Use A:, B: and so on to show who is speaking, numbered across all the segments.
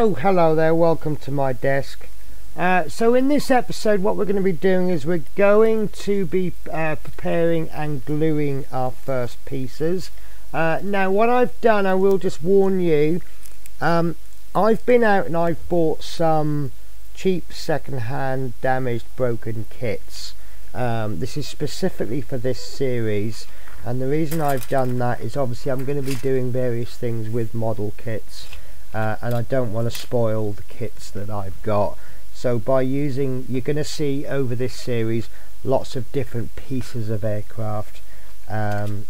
A: So hello there, welcome to my desk. Uh, so in this episode what we're going to be doing is we're going to be uh, preparing and gluing our first pieces. Uh, now what I've done, I will just warn you, um, I've been out and I've bought some cheap second-hand damaged broken kits. Um, this is specifically for this series and the reason I've done that is obviously I'm going to be doing various things with model kits uh, and I don't want to spoil the kits that I've got. So by using you're going to see over this series lots of different pieces of aircraft um,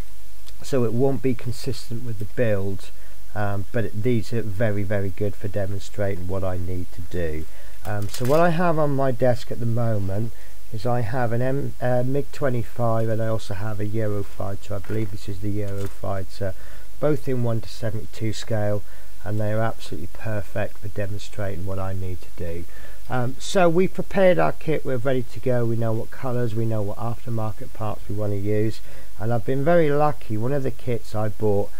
A: so it won't be consistent with the build um, but these are very very good for demonstrating what I need to do. Um, so what I have on my desk at the moment is I have an M, uh, MiG-25 and I also have a Eurofighter I believe this is the Eurofighter both in 1 to 72 scale and they are absolutely perfect for demonstrating what I need to do. Um, so we prepared our kit, we're ready to go, we know what colours, we know what aftermarket parts we want to use and I've been very lucky, one of the kits I bought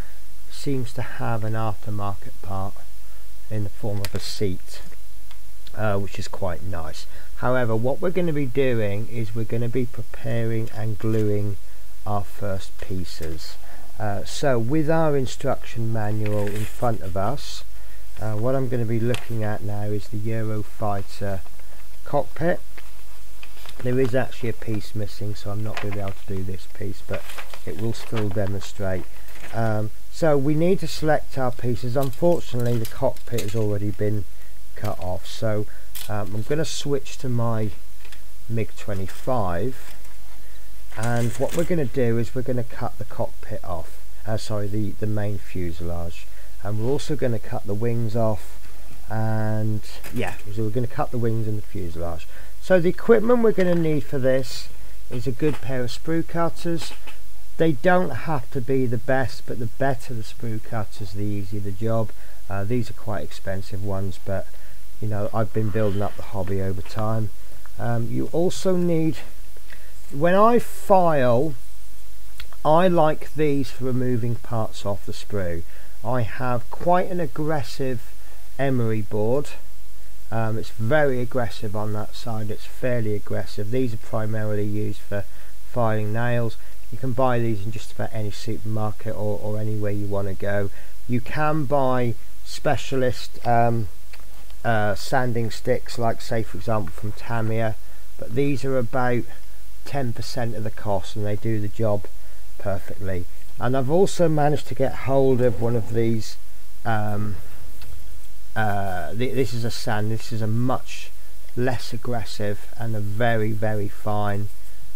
A: seems to have an aftermarket part in the form of a seat uh, which is quite nice. However what we're going to be doing is we're going to be preparing and gluing our first pieces. Uh, so with our instruction manual in front of us uh, what I'm going to be looking at now is the Eurofighter cockpit. There is actually a piece missing so I'm not going to be able to do this piece but it will still demonstrate. Um, so we need to select our pieces. Unfortunately the cockpit has already been cut off. So um, I'm going to switch to my MiG-25 and what we're going to do is we're going to cut the cockpit off uh, sorry the the main fuselage. And we're also going to cut the wings off and yeah so we're going to cut the wings and the fuselage. So the equipment we're going to need for this is a good pair of sprue cutters. They don't have to be the best but the better the sprue cutters the easier the job. Uh, these are quite expensive ones but you know I've been building up the hobby over time. Um, you also need when I file I like these for removing parts off the sprue. I have quite an aggressive emery board. Um, it's very aggressive on that side. It's fairly aggressive. These are primarily used for filing nails. You can buy these in just about any supermarket or, or anywhere you want to go. You can buy specialist um, uh, sanding sticks like say for example from Tamiya but these are about 10% of the cost and they do the job perfectly. And I've also managed to get hold of one of these um, uh, th this is a sand this is a much less aggressive and a very very fine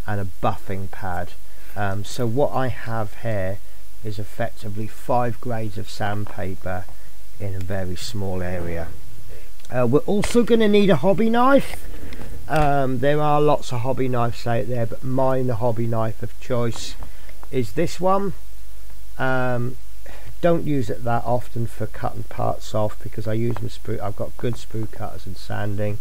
A: and a buffing pad. Um, so what I have here is effectively five grades of sandpaper in a very small area. Uh, we're also going to need a hobby knife um, there are lots of hobby knives out there but mine the hobby knife of choice is this one. Um, don't use it that often for cutting parts off because I use my sprue I've got good sprue cutters and sanding.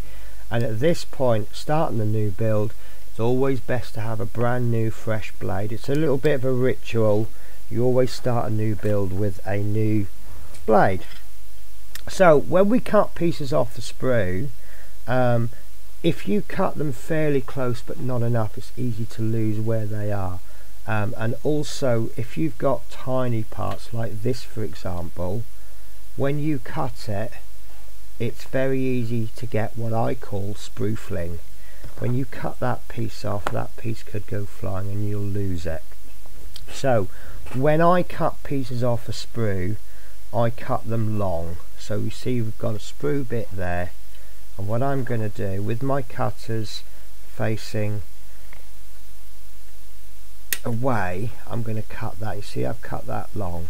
A: And at this point starting the new build it's always best to have a brand new fresh blade. It's a little bit of a ritual. You always start a new build with a new blade. So when we cut pieces off the sprue um, if you cut them fairly close but not enough it's easy to lose where they are. Um, and also if you've got tiny parts like this for example when you cut it it's very easy to get what I call sprue fling when you cut that piece off that piece could go flying and you'll lose it. So when I cut pieces off a sprue I cut them long. So you see we've got a sprue bit there and what I'm going to do with my cutters facing away I'm going to cut that. You see I've cut that long.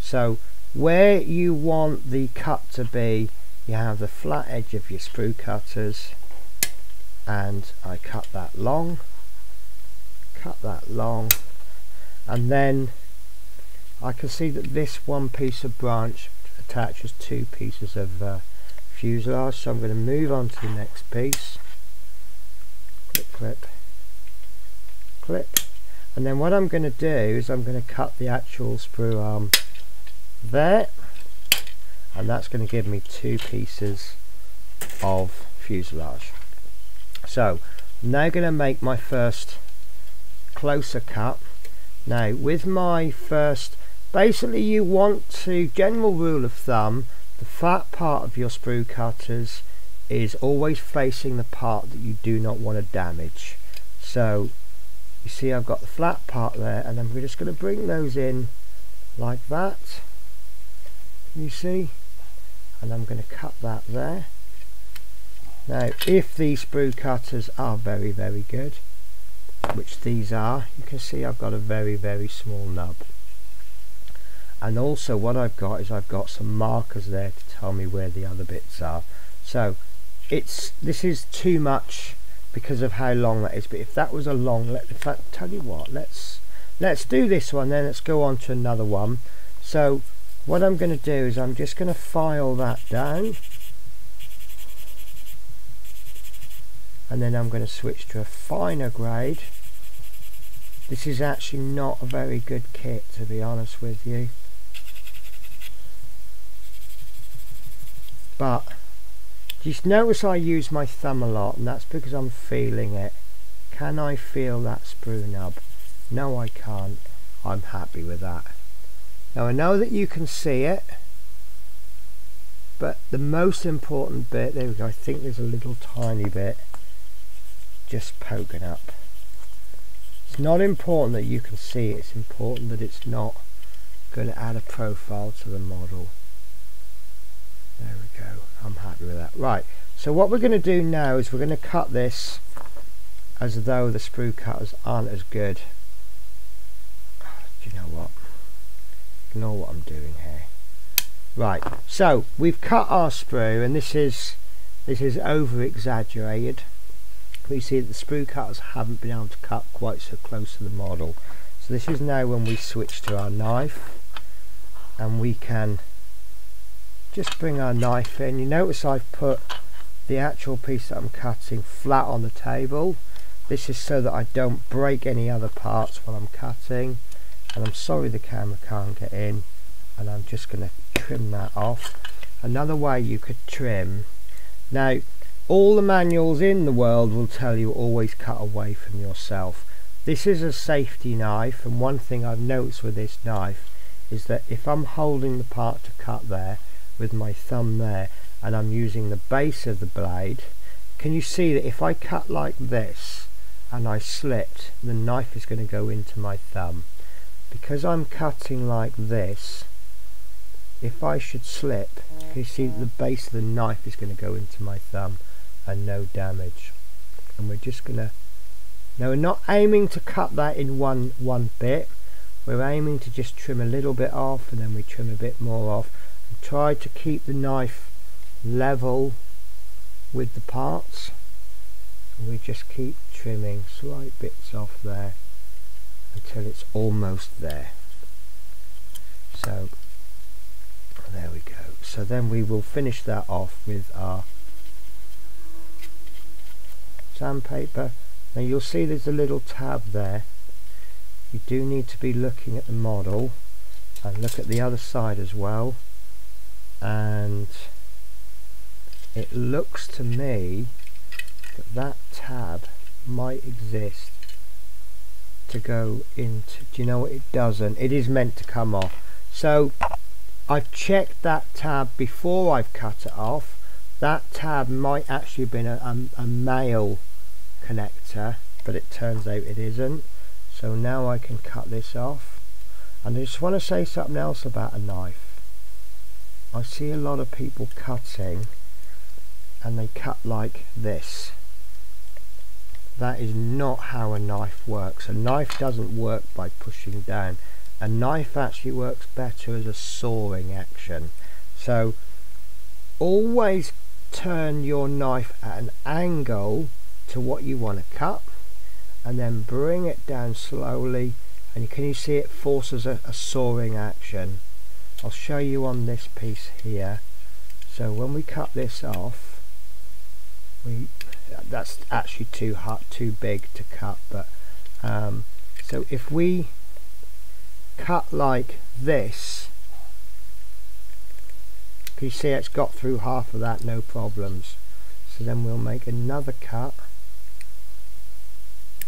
A: So where you want the cut to be you have the flat edge of your sprue cutters and I cut that long cut that long and then I can see that this one piece of branch attaches two pieces of uh, fuselage so I'm going to move on to the next piece. Clip clip clip and then what I'm going to do is I'm going to cut the actual sprue arm there. And that's going to give me two pieces of fuselage. So I'm now going to make my first closer cut. Now with my first basically you want to general rule of thumb the flat part of your sprue cutters is always facing the part that you do not want to damage. So you see I've got the flat part there and then we're just going to bring those in like that. You see? And I'm going to cut that there. Now if these sprue cutters are very very good which these are you can see I've got a very very small nub and also what I've got is I've got some markers there to tell me where the other bits are. So it's this is too much because of how long that is but if that was a long let in fact tell you what let's let's do this one then let's go on to another one. So what I'm going to do is I'm just going to file that down. And then I'm going to switch to a finer grade. This is actually not a very good kit to be honest with you but just notice I use my thumb a lot and that's because I'm feeling it. Can I feel that sprue nub no I can't. I'm happy with that. Now I know that you can see it but the most important bit there we go I think there's a little tiny bit just poking up. It's not important that you can see it, it's important that it's not going to add a profile to the model there we go. I'm happy with that. Right. So what we're going to do now is we're going to cut this as though the sprue cutters aren't as good. Do you know what? Ignore what I'm doing here. Right. So we've cut our sprue and this is this is over exaggerated we see that the sprue cutters haven't been able to cut quite so close to the model. So this is now when we switch to our knife and we can just bring our knife in. You notice I've put the actual piece that I'm cutting flat on the table. This is so that I don't break any other parts while I'm cutting. And I'm sorry the camera can't get in and I'm just going to trim that off. Another way you could trim. Now all the manuals in the world will tell you always cut away from yourself. This is a safety knife and one thing I've noticed with this knife is that if I'm holding the part to cut there with my thumb there and I'm using the base of the blade. Can you see that if I cut like this and I slit the knife is going to go into my thumb? Because I'm cutting like this if I should slip you see the base of the knife is going to go into my thumb and no damage? And we're just going to now we're not aiming to cut that in one one bit. We're aiming to just trim a little bit off and then we trim a bit more off try to keep the knife level with the parts. And we just keep trimming slight bits off there until it's almost there. So there we go. So then we will finish that off with our sandpaper. Now you'll see there's a little tab there. You do need to be looking at the model and look at the other side as well and it looks to me that that tab might exist to go into do you know what? It doesn't. It is meant to come off. So I've checked that tab before I've cut it off. That tab might actually have been a, a, a male connector but it turns out it isn't. So now I can cut this off. And I just want to say something else about a knife I see a lot of people cutting and they cut like this. That is not how a knife works. A knife doesn't work by pushing down. A knife actually works better as a sawing action. So always turn your knife at an angle to what you want to cut and then bring it down slowly and can you see it forces a, a sawing action I'll show you on this piece here so when we cut this off we that's actually too hot too big to cut but um, so if we cut like this you see it's got through half of that no problems. So then we'll make another cut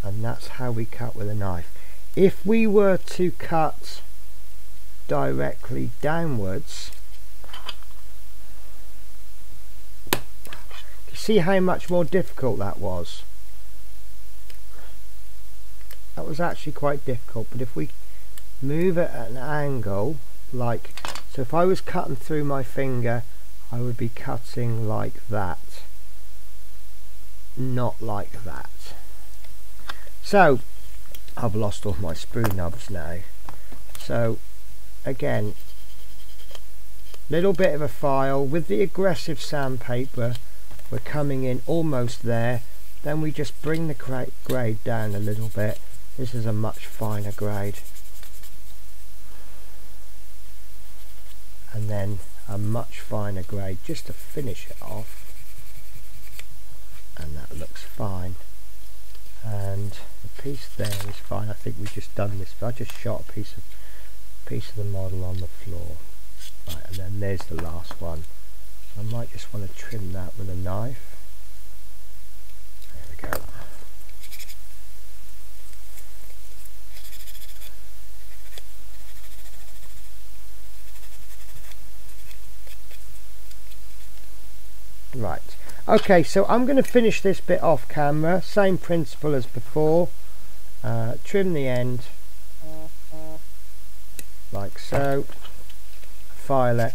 A: and that's how we cut with a knife. If we were to cut directly downwards. See how much more difficult that was? That was actually quite difficult but if we move it at an angle like so if I was cutting through my finger I would be cutting like that not like that. So I've lost all my sprue nubs now. So again little bit of a file with the aggressive sandpaper we're coming in almost there then we just bring the grade down a little bit this is a much finer grade. And then a much finer grade just to finish it off. And that looks fine. And the piece there is fine. I think we've just done this. I just shot a piece of piece of the model on the floor. Right, and then there's the last one. I might just want to trim that with a knife. There we go. Right, okay, so I'm going to finish this bit off camera, same principle as before. Uh, trim the end, like so, file it,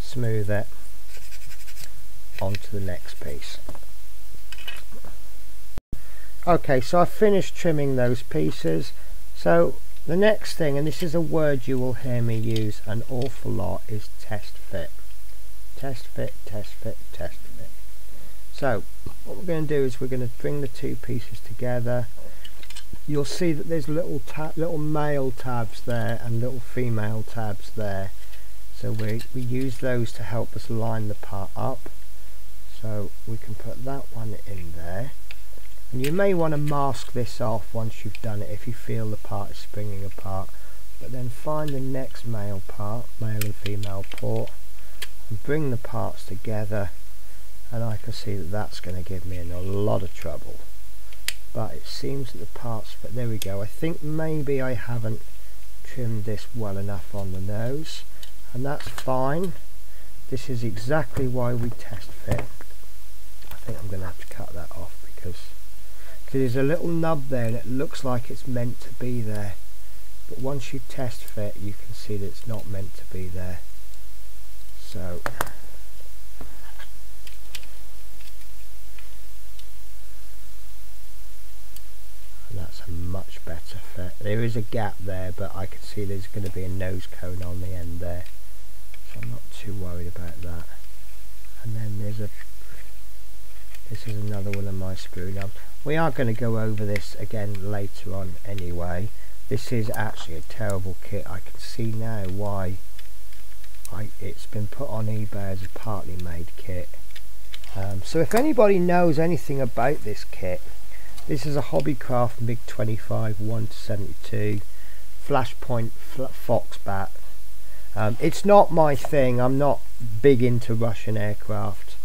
A: smooth it onto the next piece. Okay, so I've finished trimming those pieces. So the next thing, and this is a word you will hear me use an awful lot, is test fit test fit, test fit, test fit. So what we're going to do is we're going to bring the two pieces together. You'll see that there's little little male tabs there and little female tabs there. So we, we use those to help us line the part up. So we can put that one in there. And you may want to mask this off once you've done it if you feel the part is springing apart. But then find the next male part, male and female port, and bring the parts together and I can see that that's going to give me a lot of trouble but it seems that the parts but there we go. I think maybe I haven't trimmed this well enough on the nose and that's fine. This is exactly why we test fit. I think I'm going to have to cut that off because there's a little nub there and it looks like it's meant to be there. But once you test fit you can see that it's not meant to be there. So and a much better fit. There is a gap there but I can see there's going to be a nose cone on the end there so I'm not too worried about that and then there's a this is another one of my sprue nubs. We are going to go over this again later on anyway. This is actually a terrible kit. I can see now why I, it's been put on eBay as a partly made kit um, so if anybody knows anything about this kit this is a Hobbycraft MiG-25 1 to 72 Flashpoint fl Foxbat. Um, it's not my thing. I'm not big into Russian aircraft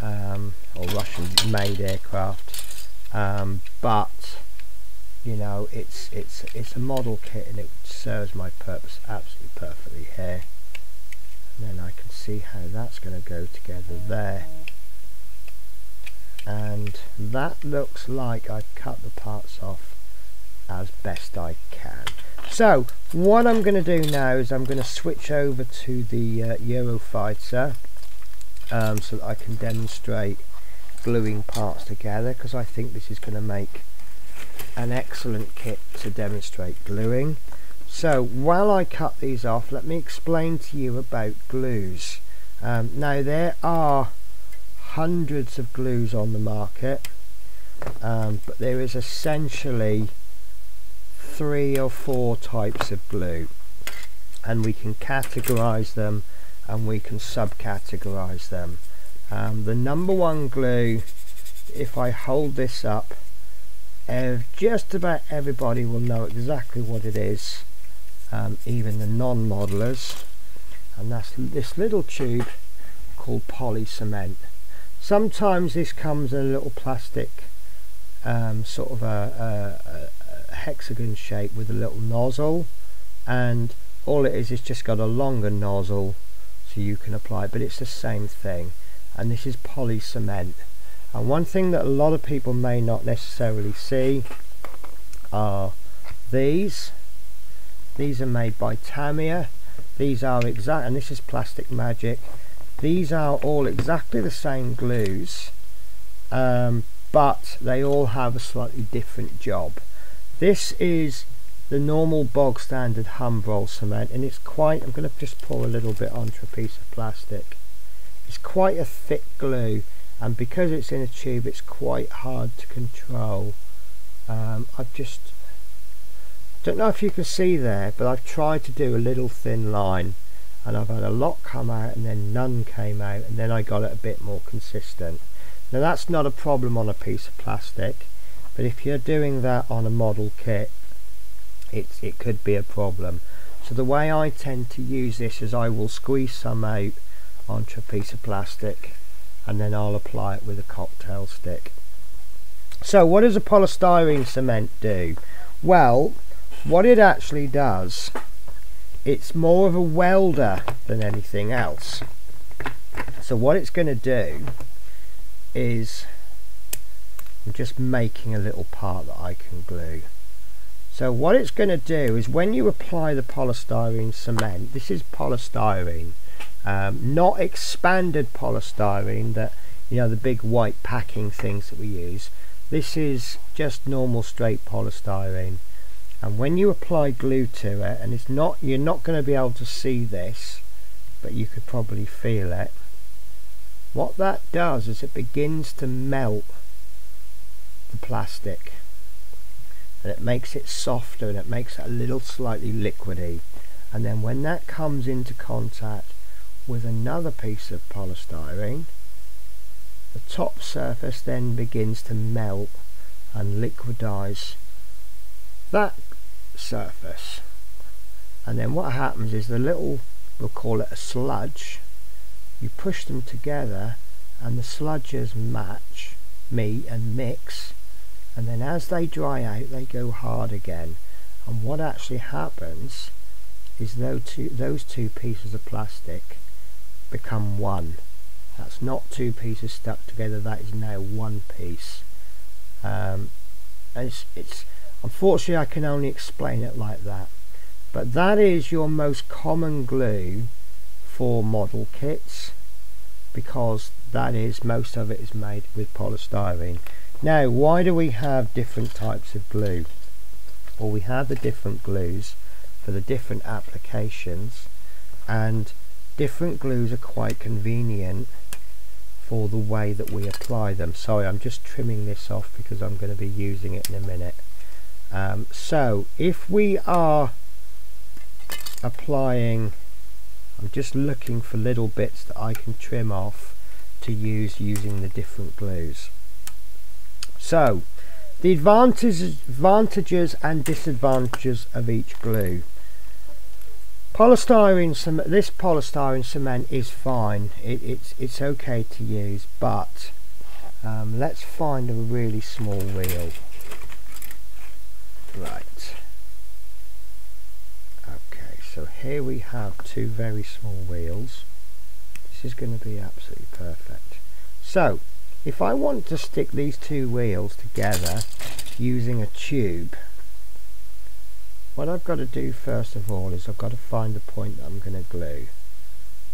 A: um, or Russian made aircraft. Um, but you know it's it's it's a model kit and it serves my purpose absolutely perfectly here. And then I can see how that's going to go together there and that looks like I've cut the parts off as best I can so what I'm going to do now is I'm going to switch over to the uh, Eurofighter um, so that I can demonstrate gluing parts together because I think this is going to make an excellent kit to demonstrate gluing so while I cut these off let me explain to you about glues. Um, now there are hundreds of glues on the market um, but there is essentially three or four types of glue and we can categorize them and we can subcategorize them. Um, the number one glue if I hold this up just about everybody will know exactly what it is um, even the non-modelers and that's this little tube called poly cement sometimes this comes in a little plastic um, sort of a, a, a hexagon shape with a little nozzle and all it is is just got a longer nozzle so you can apply it but it's the same thing and this is poly cement. And one thing that a lot of people may not necessarily see are these. These are made by Tamiya. These are exact and this is plastic magic these are all exactly the same glues um, but they all have a slightly different job. This is the normal bog standard Humbrol cement and it's quite I'm going to just pour a little bit onto a piece of plastic. It's quite a thick glue and because it's in a tube it's quite hard to control. Um, I've just don't know if you can see there but I've tried to do a little thin line and I've had a lot come out and then none came out and then I got it a bit more consistent. Now that's not a problem on a piece of plastic but if you're doing that on a model kit it, it could be a problem. So the way I tend to use this is I will squeeze some out onto a piece of plastic and then I'll apply it with a cocktail stick. So what does a polystyrene cement do? Well what it actually does it's more of a welder than anything else. So what it's going to do is I'm just making a little part that I can glue. So what it's going to do is when you apply the polystyrene cement this is polystyrene um, not expanded polystyrene that you know the big white packing things that we use. This is just normal straight polystyrene and when you apply glue to it and it's not you're not going to be able to see this but you could probably feel it. What that does is it begins to melt the plastic. And it makes it softer and it makes it a little slightly liquidy. And then when that comes into contact with another piece of polystyrene the top surface then begins to melt and liquidize. That surface. And then what happens is the little we'll call it a sludge you push them together and the sludges match meet and mix. And then as they dry out they go hard again. And what actually happens is those two, those two pieces of plastic become one. That's not two pieces stuck together that is now one piece. Um, and it's, it's Unfortunately I can only explain it like that. But that is your most common glue for model kits because that is most of it is made with polystyrene. Now why do we have different types of glue? Well we have the different glues for the different applications and different glues are quite convenient for the way that we apply them. Sorry I'm just trimming this off because I'm going to be using it in a minute. Um, so if we are applying I'm just looking for little bits that I can trim off to use using the different glues. So the advantages advantages and disadvantages of each glue. Polystyrene cement this polystyrene cement is fine. It, it's it's okay to use but um, let's find a really small wheel Right. Okay, so here we have two very small wheels. This is going to be absolutely perfect. So, if I want to stick these two wheels together using a tube, what I've got to do first of all is I've got to find the point that I'm going to glue.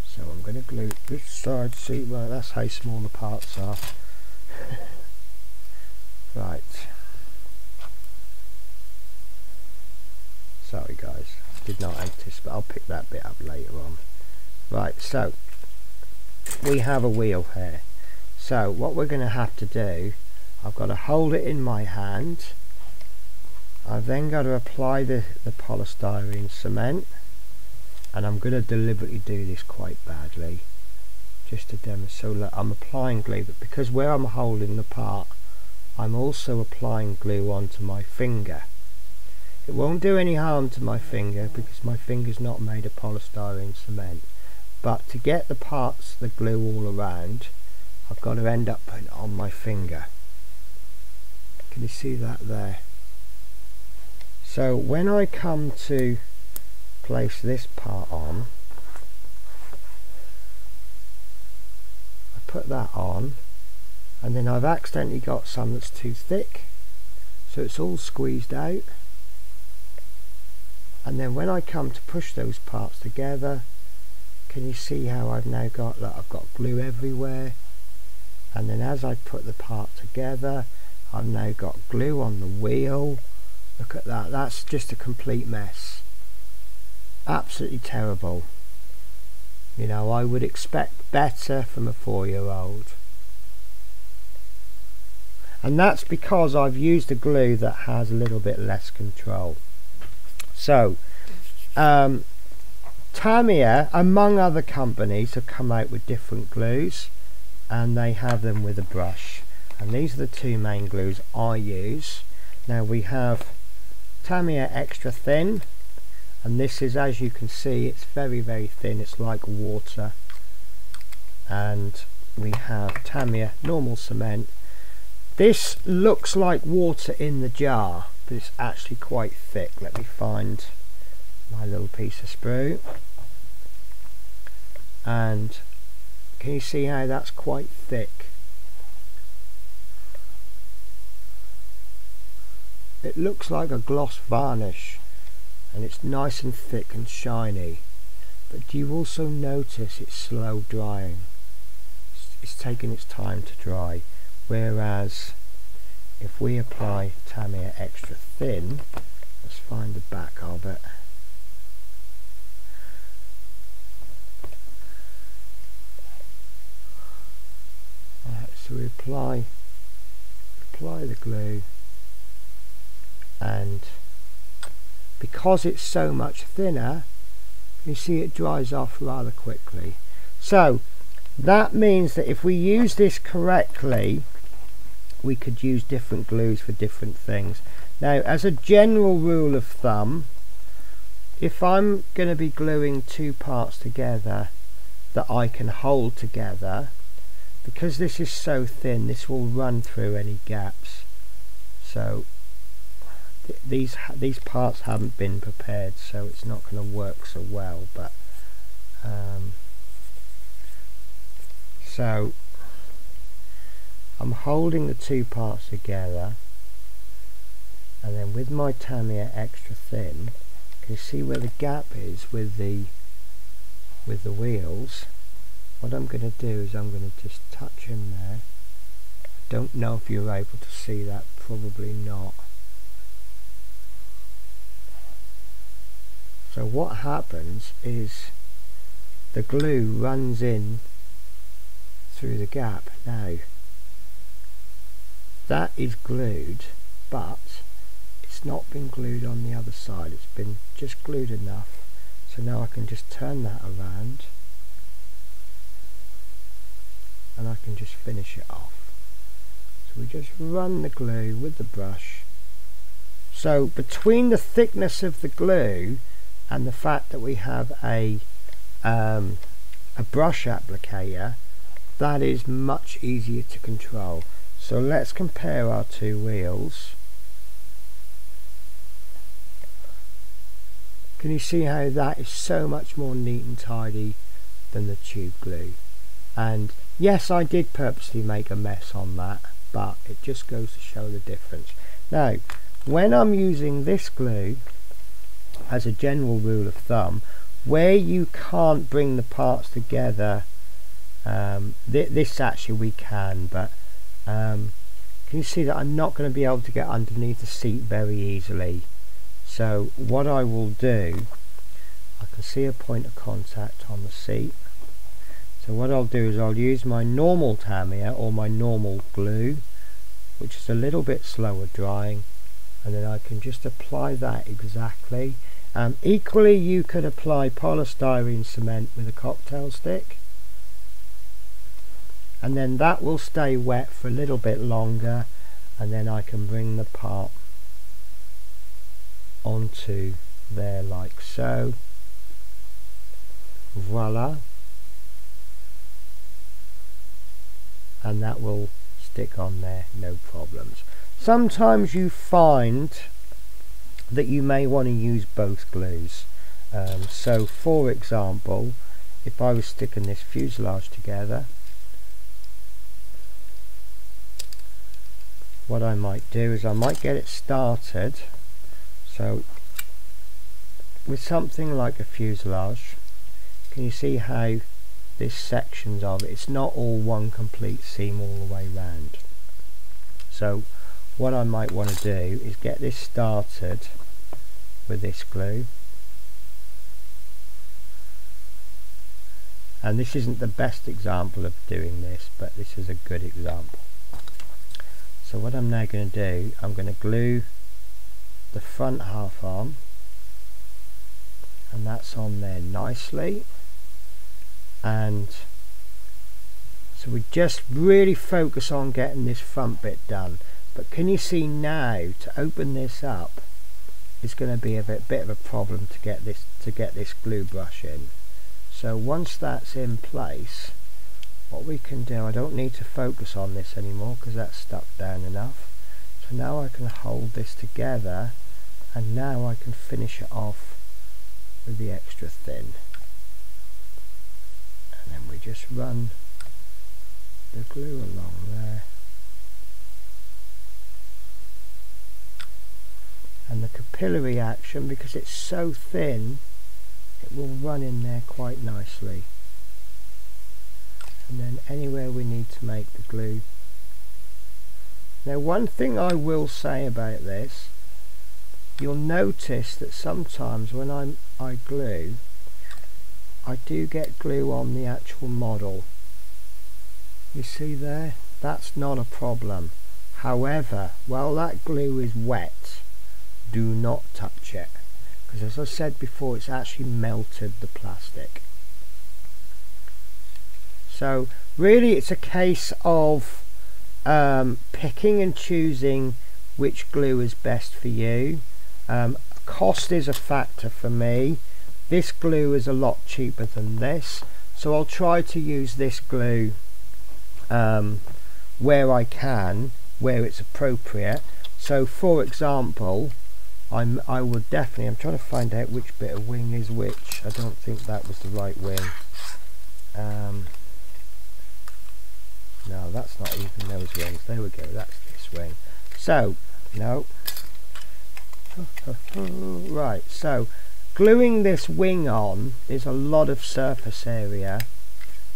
A: So I'm going to glue this side, see, well that's how small the parts are. right. Sorry guys. Did not anticipate I'll pick that bit up later on. Right so we have a wheel here. So what we're going to have to do I've got to hold it in my hand. I've then got to apply the, the polystyrene cement and I'm going to deliberately do this quite badly just to demonstrate so I'm applying glue but because where I'm holding the part I'm also applying glue onto my finger it won't do any harm to my finger because my finger's not made of polystyrene cement. but to get the parts the glue all around I've got to end up putting on my finger. Can you see that there? So when I come to place this part on I put that on and then I've accidentally got some that's too thick so it's all squeezed out and then when I come to push those parts together can you see how I've now got look, I've got glue everywhere? And then as I put the part together I've now got glue on the wheel. Look at that that's just a complete mess. Absolutely terrible. You know I would expect better from a four-year-old. And that's because I've used a glue that has a little bit less control so um, Tamiya among other companies have come out with different glues and they have them with a brush. And these are the two main glues I use. Now we have Tamiya extra thin and this is as you can see it's very very thin. It's like water. And we have Tamiya normal cement. This looks like water in the jar but it's actually quite thick. Let me find my little piece of sprue. And can you see how that's quite thick? It looks like a gloss varnish and it's nice and thick and shiny. But do you also notice it's slow drying? It's, it's taking its time to dry. Whereas if we apply Tamiya extra thin let's find the back of it. So we apply apply the glue and because it's so much thinner you see it dries off rather quickly. So that means that if we use this correctly we could use different glues for different things. Now as a general rule of thumb if I'm going to be gluing two parts together that I can hold together because this is so thin this will run through any gaps. So th these these parts haven't been prepared so it's not going to work so well but um, so I'm holding the two parts together and then with my Tamiya extra thin can you see where the gap is with the with the wheels? What I'm going to do is I'm going to just touch in there. Don't know if you're able to see that probably not. So what happens is the glue runs in through the gap. Now that is glued but it's not been glued on the other side. It's been just glued enough. So now I can just turn that around. And I can just finish it off. So we just run the glue with the brush. So between the thickness of the glue and the fact that we have a um, a brush applicator that is much easier to control so let's compare our two wheels. Can you see how that is so much more neat and tidy than the tube glue? And yes I did purposely make a mess on that but it just goes to show the difference. Now when I'm using this glue as a general rule of thumb where you can't bring the parts together um, th this actually we can but um, can you see that I'm not going to be able to get underneath the seat very easily? So what I will do I can see a point of contact on the seat. So what I'll do is I'll use my normal Tamiya or my normal glue which is a little bit slower drying and then I can just apply that exactly. Um, equally you could apply polystyrene cement with a cocktail stick and then that will stay wet for a little bit longer and then I can bring the part onto there like so. Voila. And that will stick on there no problems. Sometimes you find that you may want to use both glues. Um, so for example if I was sticking this fuselage together what I might do is I might get it started. So with something like a fuselage can you see how this sections of it it's not all one complete seam all the way round. So what I might want to do is get this started with this glue. And this isn't the best example of doing this but this is a good example so what I'm now going to do I'm going to glue the front half on and that's on there nicely. And so we just really focus on getting this front bit done. But can you see now to open this up it's going to be a bit, bit of a problem to get this to get this glue brush in. So once that's in place what we can do I don't need to focus on this anymore because that's stuck down enough. So now I can hold this together and now I can finish it off with the extra thin. And then we just run the glue along there. And the capillary action because it's so thin it will run in there quite nicely and then anywhere we need to make the glue. Now one thing I will say about this you'll notice that sometimes when I'm, I glue I do get glue on the actual model. You see there? That's not a problem. However while that glue is wet do not touch it. Because as I said before it's actually melted the plastic so really it's a case of um, picking and choosing which glue is best for you. Um, cost is a factor for me. This glue is a lot cheaper than this so I'll try to use this glue um, where I can where it's appropriate. So for example I'm I would definitely I'm trying to find out which bit of wing is which. I don't think that was the right wing. Um, no that's not even those wings. There we go that's this wing. So no. Right so gluing this wing on is a lot of surface area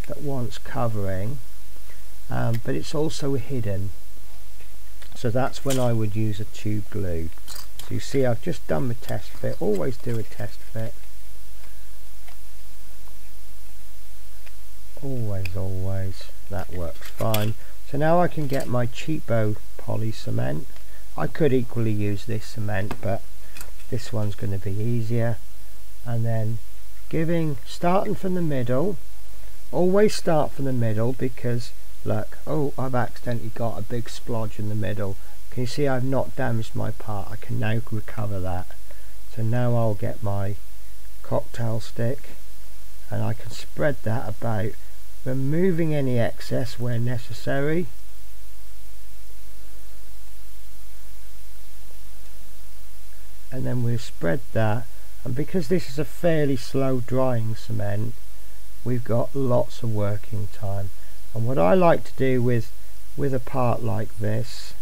A: that wants covering um, but it's also hidden. So that's when I would use a tube glue. So you see I've just done the test fit always do a test fit. Always always that works fine. So now I can get my cheapo poly cement. I could equally use this cement but this one's going to be easier. And then giving starting from the middle always start from the middle because look oh I've accidentally got a big splodge in the middle. Can you see I've not damaged my part? I can now recover that. So now I'll get my cocktail stick and I can spread that about removing any excess where necessary. And then we'll spread that. And because this is a fairly slow drying cement we've got lots of working time. And what I like to do with with a part like this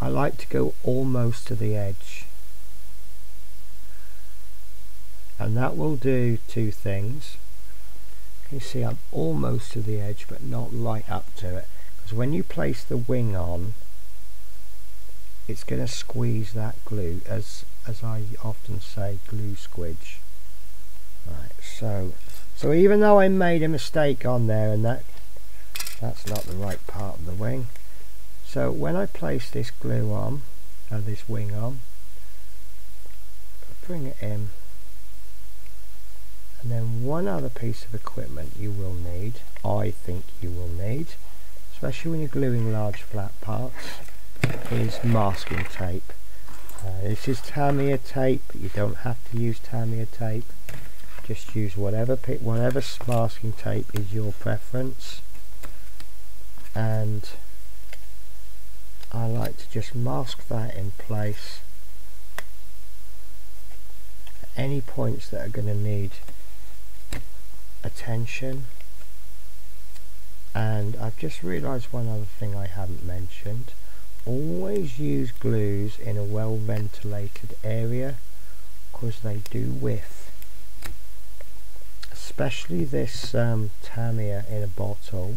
A: I like to go almost to the edge. And that will do two things you see I'm almost to the edge but not right up to it. Because when you place the wing on it's going to squeeze that glue as as I often say glue squidge. Right so so even though I made a mistake on there and that that's not the right part of the wing so when I place this glue on uh, this wing on bring it in and then one other piece of equipment you will need I think you will need especially when you're gluing large flat parts is masking tape. Uh, this is Tamiya tape but you don't have to use Tamiya tape. Just use whatever whatever masking tape is your preference. And I like to just mask that in place. Any points that are going to need attention. And I've just realised one other thing I haven't mentioned. Always use glues in a well ventilated area because they do whiff. Especially this um, Tamiya in a bottle.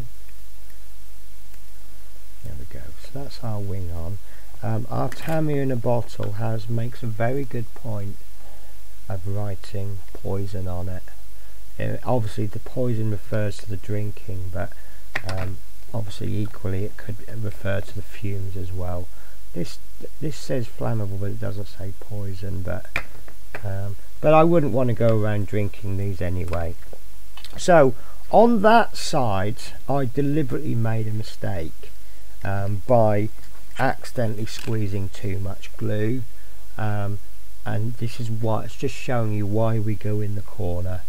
A: There we go. So that's our wing on. Um, our Tamiya in a bottle has makes a very good point of writing poison on it obviously the poison refers to the drinking but um, obviously equally it could refer to the fumes as well. This this says flammable but it doesn't say poison but um, but I wouldn't want to go around drinking these anyway. So on that side I deliberately made a mistake um, by accidentally squeezing too much glue um, and this is why it's just showing you why we go in the corner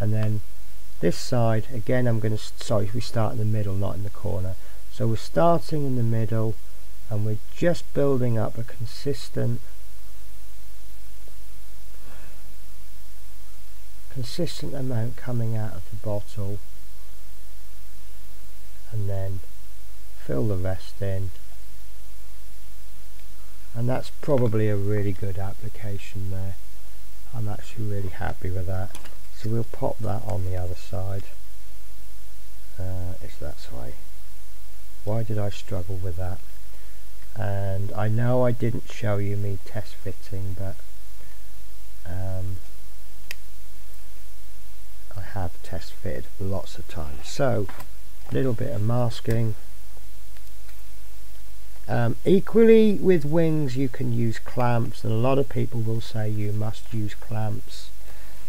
A: and then this side again I'm going to sorry we start in the middle not in the corner. So we're starting in the middle and we're just building up a consistent consistent amount coming out of the bottle and then fill the rest in. And that's probably a really good application there. I'm actually really happy with that so we'll pop that on the other side. Uh, it's that way. Why did I struggle with that? And I know I didn't show you me test fitting but um, I have test fitted lots of times. So a little bit of masking. Um, equally with wings you can use clamps and a lot of people will say you must use clamps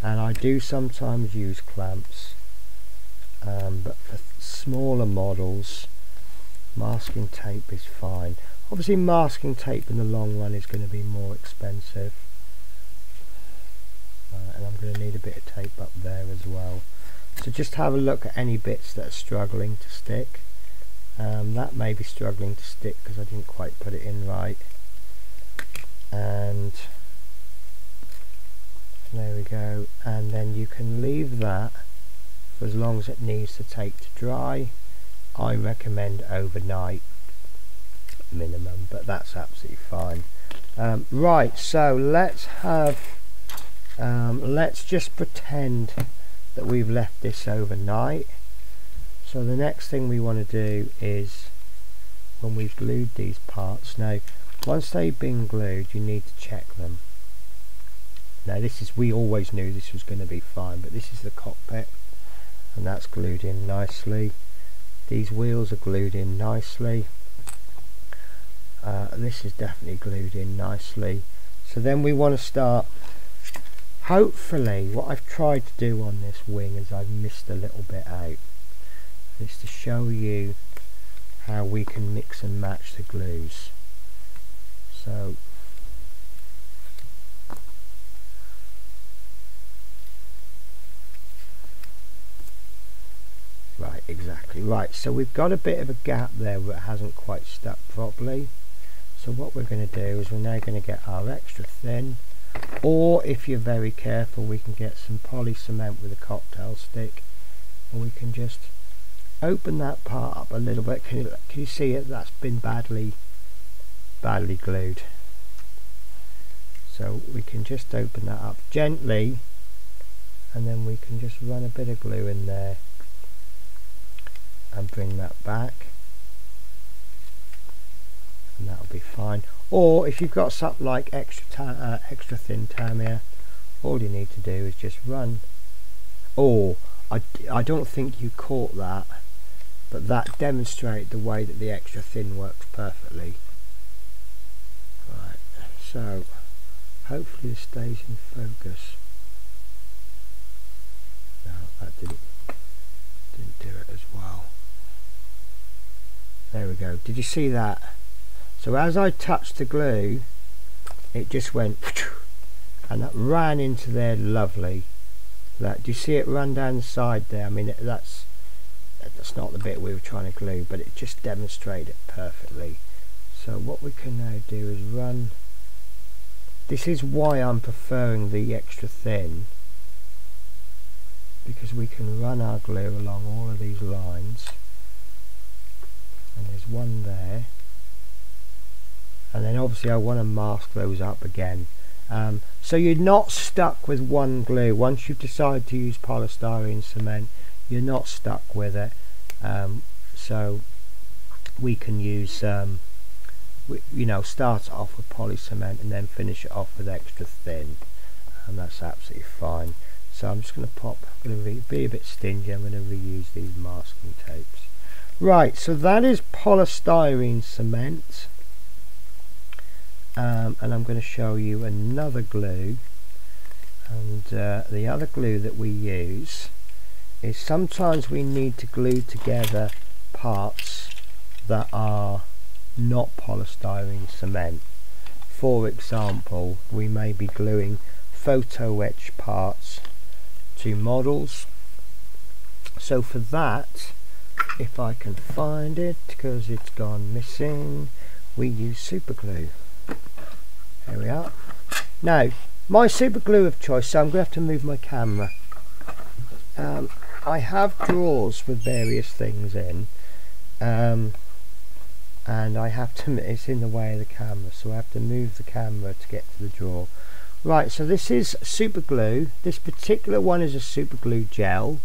A: and I do sometimes use clamps um, but for smaller models masking tape is fine. Obviously masking tape in the long run is going to be more expensive. Uh, and I'm going to need a bit of tape up there as well. So just have a look at any bits that are struggling to stick. Um, that may be struggling to stick because I didn't quite put it in right. And there we go. And then you can leave that for as long as it needs to take to dry. I recommend overnight minimum but that's absolutely fine. Um, right so let's have um, let's just pretend that we've left this overnight. So the next thing we want to do is when we've glued these parts now once they've been glued you need to check them now this is we always knew this was going to be fine but this is the cockpit and that's glued in nicely. These wheels are glued in nicely. Uh, this is definitely glued in nicely. So then we want to start. Hopefully what I've tried to do on this wing is I've missed a little bit out. Is to show you how we can mix and match the glues. So right exactly. Right so we've got a bit of a gap there it hasn't quite stuck properly. So what we're going to do is we're now going to get our extra thin or if you're very careful we can get some poly cement with a cocktail stick and we can just open that part up a little bit. Can you, can you see it? That's been badly badly glued. So we can just open that up gently and then we can just run a bit of glue in there and bring that back. And that'll be fine. Or if you've got something like extra uh, extra thin Tamiya all you need to do is just run. Oh I, I don't think you caught that but that demonstrates the way that the extra thin works perfectly. Right so hopefully this stays in focus no that didn't didn't do it as well there we go. Did you see that? So as I touched the glue it just went and that ran into there lovely. That do you see it run down the side there? I mean that's that's not the bit we were trying to glue but it just demonstrated it perfectly. So what we can now do is run this is why I'm preferring the extra thin because we can run our glue along all of these lines and there's one there. And then obviously I want to mask those up again. Um, so you're not stuck with one glue. Once you've decided to use polystyrene cement you're not stuck with it. Um, so we can use um, you know start off with poly cement and then finish it off with extra thin. And that's absolutely fine. So I'm just going to pop I'm going to be a bit stingy. I'm going to reuse these masking tapes right so that is polystyrene cement. Um, and I'm going to show you another glue. And uh, the other glue that we use is sometimes we need to glue together parts that are not polystyrene cement. For example we may be gluing photo etch parts to models. So for that if I can find it because it's gone missing. We use super glue. There we are. Now my super glue of choice so I'm going to have to move my camera. Um, I have drawers with various things in um, and I have to it's in the way of the camera so I have to move the camera to get to the drawer. Right so this is super glue. This particular one is a super glue gel.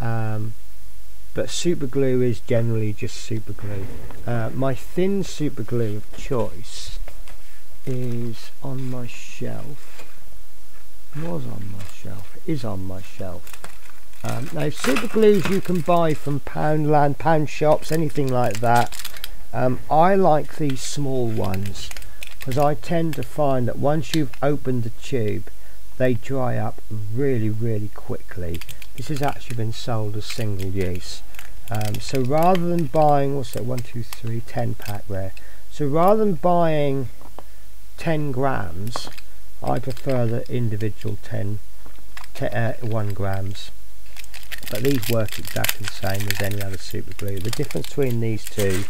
A: Um, but super glue is generally just super glue uh, my thin super glue of choice is on my shelf was on my shelf is on my shelf um, now super glues you can buy from Poundland, pound shops, anything like that. Um, I like these small ones because I tend to find that once you've opened the tube they dry up really really quickly. This has actually been sold as single use. Um, so rather than buying, what's that, 1, 2, 3, 10 pack there. So rather than buying 10 grams, I prefer the individual 10, uh, 1 grams but these work exactly the same as any other super glue the difference between these two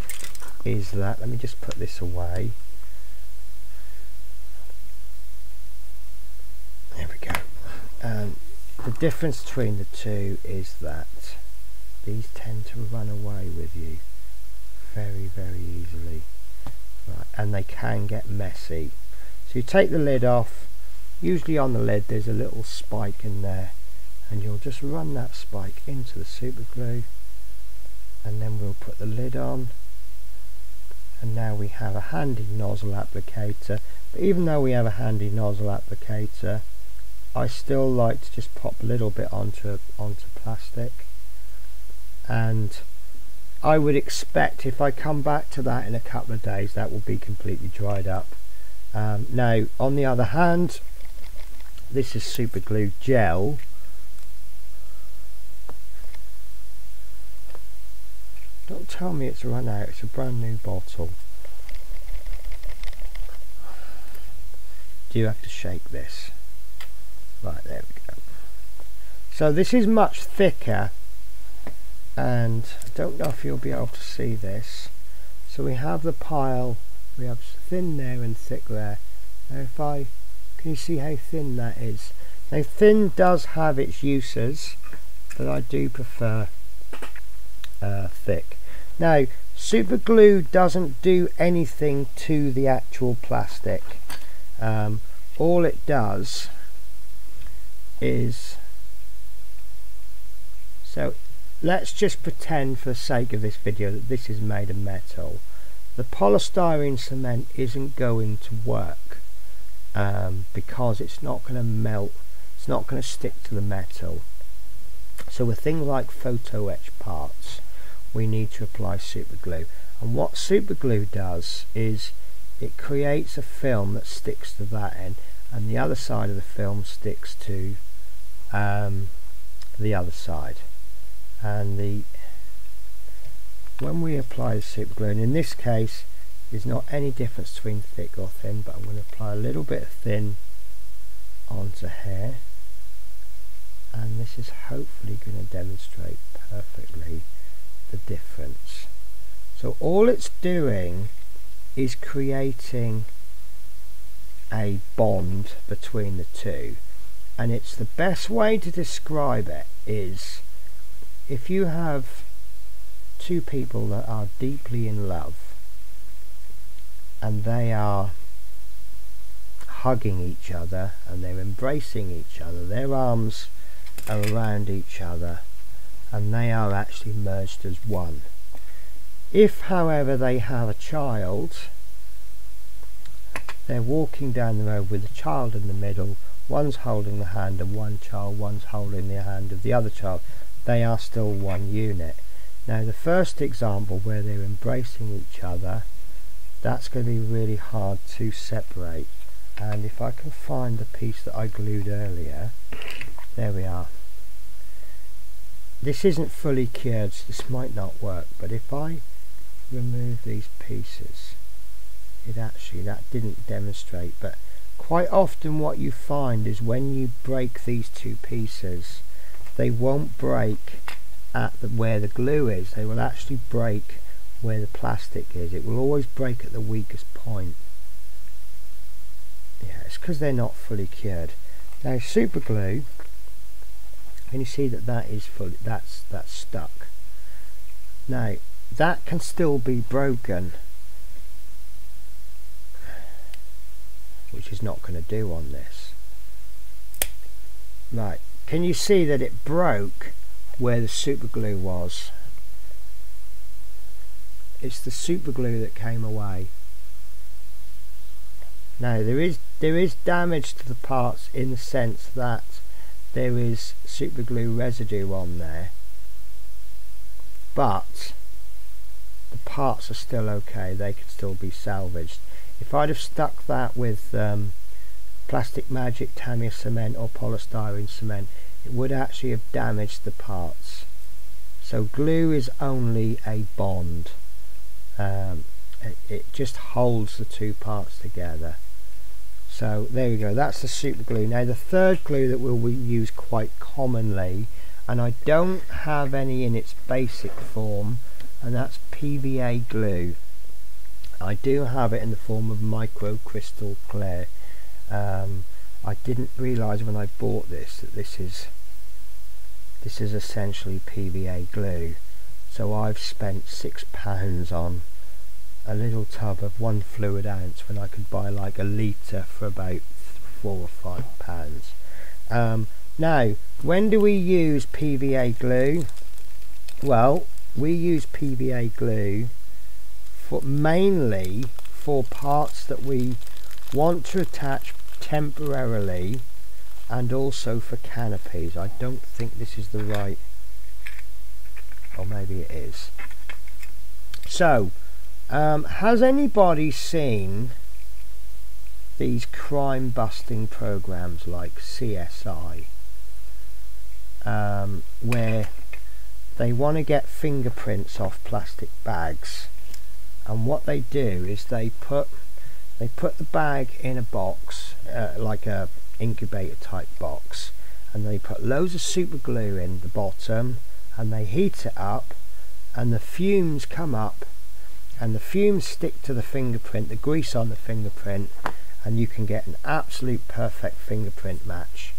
A: is that let me just put this away there we go um, the difference between the two is that these tend to run away with you very very easily. Right, and they can get messy. So you take the lid off. Usually on the lid there's a little spike in there and you'll just run that spike into the super glue and then we'll put the lid on. And now we have a handy nozzle applicator. But even though we have a handy nozzle applicator I still like to just pop a little bit onto onto plastic and I would expect if I come back to that in a couple of days that will be completely dried up um, now on the other hand this is super glue gel Don't tell me it's run out, it's a brand new bottle. Do you have to shake this? Right, there we go. So this is much thicker and I don't know if you'll be able to see this. So we have the pile, we have thin there and thick there. Now if I, can you see how thin that is? Now thin does have its uses, but I do prefer uh, thick. Now, super glue doesn't do anything to the actual plastic. Um, all it does is so let's just pretend for the sake of this video that this is made of metal. The polystyrene cement isn't going to work um, because it's not going to melt it's not going to stick to the metal. So with things like photo etch parts we need to apply super glue. And what super glue does is it creates a film that sticks to that end and the other side of the film sticks to um, the other side. And the when we apply the super glue and in this case there's not any difference between thick or thin but I'm going to apply a little bit of thin onto here. And this is hopefully going to demonstrate perfectly the difference. So all it's doing is creating a bond between the two and it's the best way to describe it is if you have two people that are deeply in love and they are hugging each other and they're embracing each other their arms are around each other and they are actually merged as one. If however they have a child they're walking down the road with a child in the middle one's holding the hand of one child one's holding the hand of the other child. They are still one unit. Now the first example where they're embracing each other that's going to be really hard to separate. And if I can find the piece that I glued earlier there we are. This isn't fully cured so this might not work but if I remove these pieces it actually that didn't demonstrate but quite often what you find is when you break these two pieces they won't break at the, where the glue is. They will actually break where the plastic is. It will always break at the weakest point. Yeah it's because they're not fully cured. Now super glue can you see that that is fully that's that's stuck? Now that can still be broken which is not going to do on this. Right can you see that it broke where the super glue was? It's the super glue that came away. Now there is there is damage to the parts in the sense that there is super glue residue on there but the parts are still okay they can still be salvaged if I'd have stuck that with um, plastic magic Tamiya cement or polystyrene cement it would actually have damaged the parts. So glue is only a bond. Um, it, it just holds the two parts together. So there we go that's the super glue. Now the third glue that we'll use quite commonly and I don't have any in its basic form and that's PVA glue I do have it in the form of micro crystal clear um, I didn't realize when I bought this that this is this is essentially PVA glue. So I've spent six pounds on a little tub of one fluid ounce when I could buy like a litre for about four or five pounds. Um, now when do we use PVA glue? Well we use PVA glue for mainly for parts that we want to attach temporarily and also for canopies. I don't think this is the right or maybe it is. So um, has anybody seen these crime busting programs like CSI um, where they want to get fingerprints off plastic bags and what they do is they put they put the bag in a box uh, like a incubator type box and they put loads of super glue in the bottom and they heat it up and the fumes come up and the fumes stick to the fingerprint the grease on the fingerprint and you can get an absolute perfect fingerprint match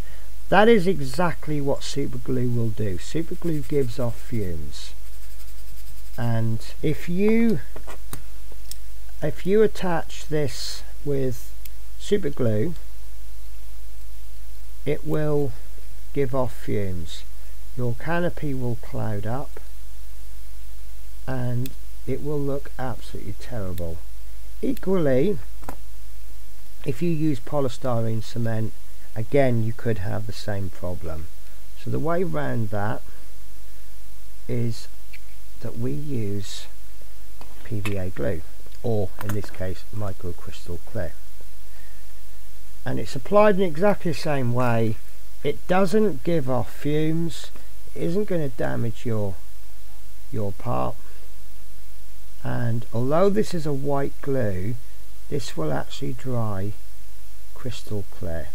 A: that is exactly what superglue will do. Superglue gives off fumes. And if you if you attach this with superglue it will give off fumes. Your canopy will cloud up and it will look absolutely terrible. Equally, if you use polystyrene cement again you could have the same problem so the way around that is that we use PVA glue or in this case microcrystal clear and it's applied in exactly the same way. It doesn't give off fumes. It isn't going to damage your your part. And although this is a white glue this will actually dry crystal clear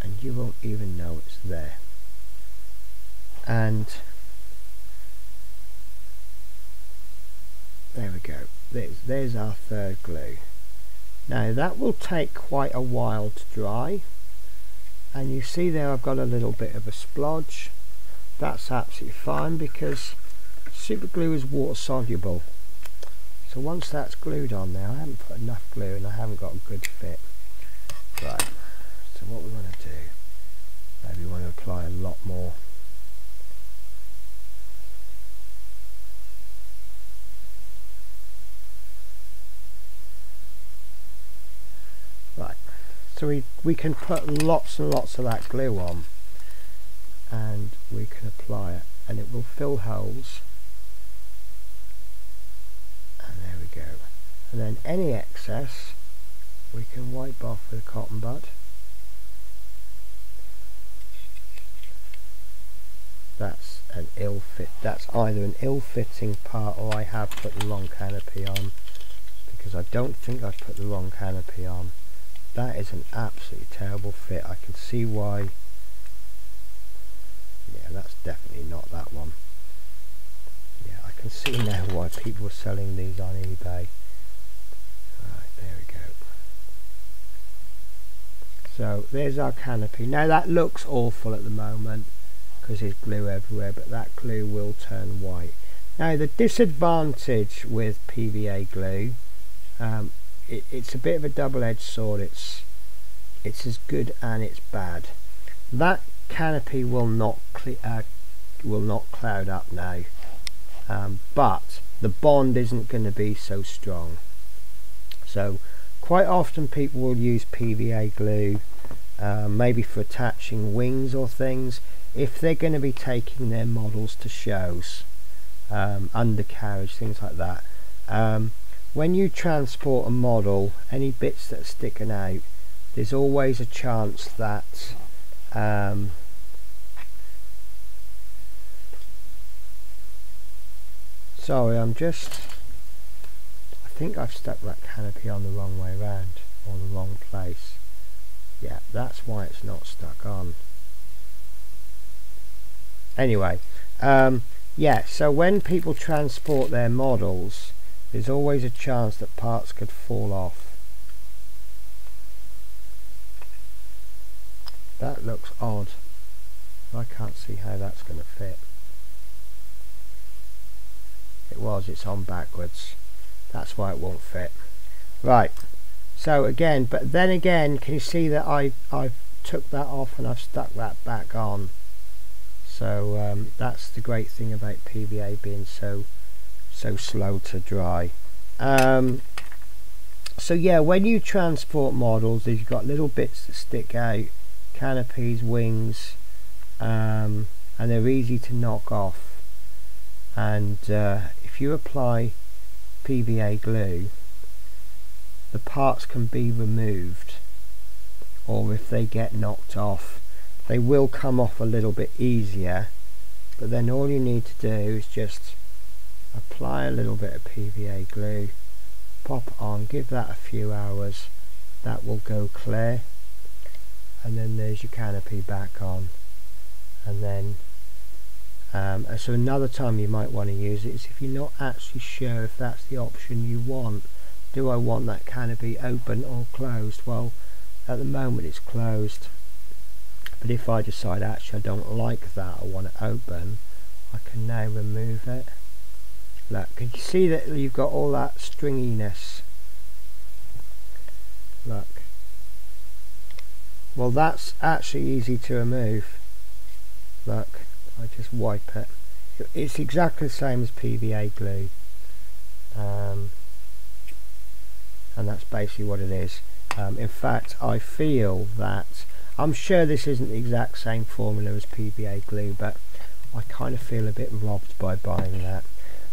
A: and you won't even know it's there. And there we go. There's, there's our third glue. Now that will take quite a while to dry. And you see there I've got a little bit of a splodge. That's absolutely fine because super glue is water soluble. So once that's glued on there I haven't put enough glue and I haven't got a good fit. Right. So what we want to do maybe we want to apply a lot more right so we, we can put lots and lots of that glue on. And we can apply it. And it will fill holes. And there we go. And then any excess we can wipe off with a cotton bud. That's an ill fit that's either an ill-fitting part or I have put the wrong canopy on. Because I don't think I've put the wrong canopy on that is an absolutely terrible fit. I can see why. Yeah that's definitely not that one. Yeah I can see now why people are selling these on eBay. Right there we go. So there's our canopy. Now that looks awful at the moment because there's glue everywhere but that glue will turn white. Now the disadvantage with PVA glue um, it, it's a bit of a double-edged sword. It's it's as good and it's bad. That canopy will not uh, will not cloud up now. Um, but the bond isn't going to be so strong. So quite often people will use PVA glue uh, maybe for attaching wings or things if they're going to be taking their models to shows um, undercarriage things like that. Um, when you transport a model any bits that are sticking out there's always a chance that um, sorry I'm just I think I've stuck that canopy on the wrong way around or the wrong place. Yeah that's why it's not stuck on. Anyway um, yeah so when people transport their models there's always a chance that parts could fall off. That looks odd. I can't see how that's going to fit. It was it's on backwards. That's why it won't fit. Right so again but then again can you see that I I've took that off and I've stuck that back on? So um, that's the great thing about PVA being so so slow to dry. Um, so yeah when you transport models you've got little bits that stick out canopies wings um, and they're easy to knock off. And uh, if you apply PVA glue the parts can be removed or if they get knocked off they will come off a little bit easier. But then all you need to do is just apply a little bit of PVA glue pop on give that a few hours that will go clear. And then there's your canopy back on. And then um, so another time you might want to use it is if you're not actually sure if that's the option you want. Do I want that canopy open or closed? Well at the moment it's closed. But if I decide actually I don't like that I want it open I can now remove it look can you see that you've got all that stringiness? Look. Well that's actually easy to remove. Look I just wipe it. It's exactly the same as PVA glue. Um, and that's basically what it is. Um, in fact I feel that I'm sure this isn't the exact same formula as PVA glue but I kind of feel a bit robbed by buying that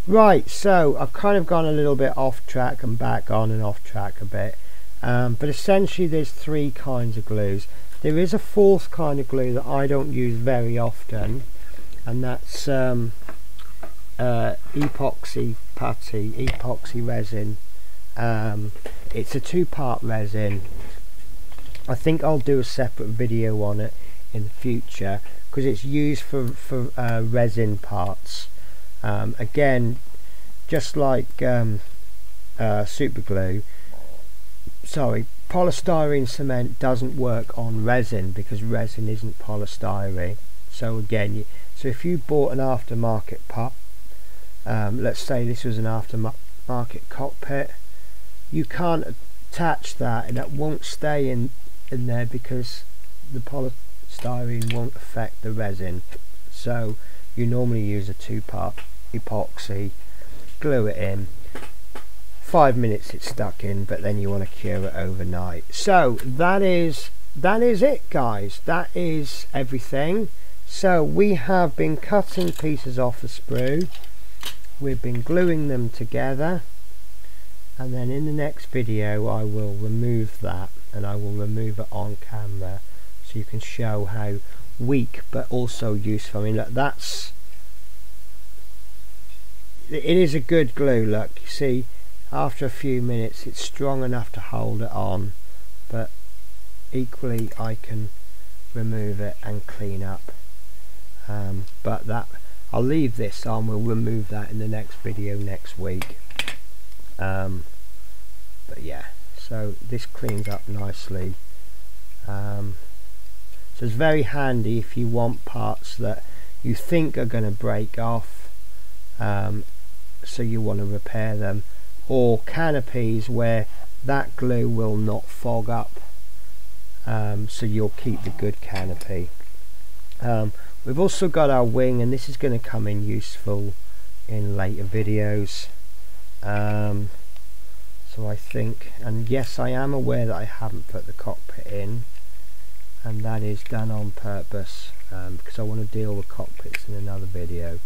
A: right so I've kind of gone a little bit off track and back on and off track a bit um, but essentially there's three kinds of glues. There is a fourth kind of glue that I don't use very often and that's um, uh, epoxy putty epoxy resin. Um, it's a two part resin. I think I'll do a separate video on it in the future because it's used for, for uh, resin parts um, again just like um, uh, super glue sorry polystyrene cement doesn't work on resin because resin isn't polystyrene. So again you, so if you bought an aftermarket part um, let's say this was an aftermarket cockpit you can't attach that and that won't stay in in there because the polystyrene won't affect the resin. So you normally use a two-part epoxy glue it in. Five minutes it's stuck in but then you want to cure it overnight. So that is that is it guys. That is everything. So we have been cutting pieces off the sprue. We've been gluing them together. And then in the next video I will remove that and I will remove it on camera so you can show how weak but also useful. I mean look, that's it is a good glue look you see after a few minutes it's strong enough to hold it on but equally I can remove it and clean up. Um, but that I'll leave this on we'll remove that in the next video next week. Um, but yeah so this cleans up nicely. Um, so it's very handy if you want parts that you think are going to break off. Um, so you want to repair them or canopies where that glue will not fog up um, so you'll keep the good canopy. Um, we've also got our wing and this is going to come in useful in later videos. Um, so I think and yes I am aware that I haven't put the cockpit in and that is done on purpose um, because I want to deal with cockpits in another video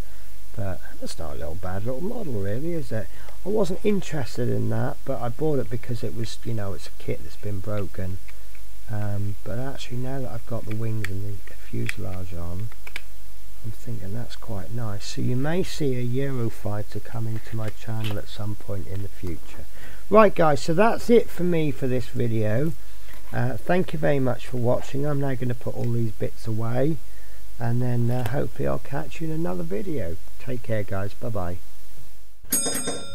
A: but that's not a little bad little model really is it? I wasn't interested in that but I bought it because it was you know it's a kit that's been broken. Um, but actually now that I've got the wings and the fuselage on I'm thinking that's quite nice. So you may see a Eurofighter coming to my channel at some point in the future. Right guys so that's it for me for this video. Uh, thank you very much for watching. I'm now going to put all these bits away and then uh, hopefully I'll catch you in another video take care guys. Bye bye